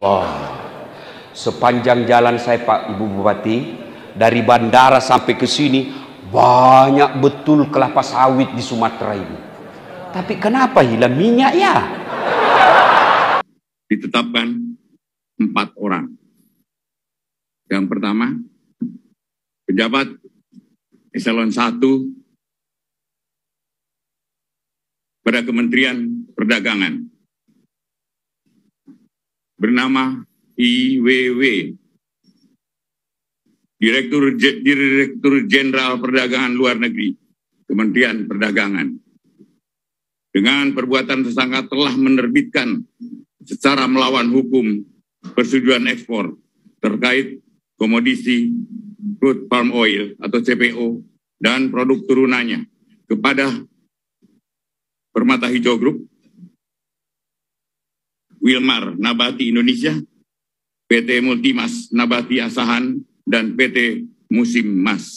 Wah, sepanjang jalan saya Pak Ibu Bupati, dari bandara sampai ke sini, banyak betul kelapa sawit di Sumatera ini. Tapi kenapa hilang minyak ya? Ditetapkan empat orang. Yang pertama, pejabat eselon 1 pada Kementerian Perdagangan bernama IWW, Direktur Direktur Jenderal Perdagangan Luar Negeri, Kementerian Perdagangan. Dengan perbuatan tersangka telah menerbitkan secara melawan hukum persetujuan ekspor terkait komoditi crude palm oil atau CPO dan produk turunannya kepada Permata Hijau Group Wilmar Nabati Indonesia, PT Multimas Nabati Asahan, dan PT Musim Mas.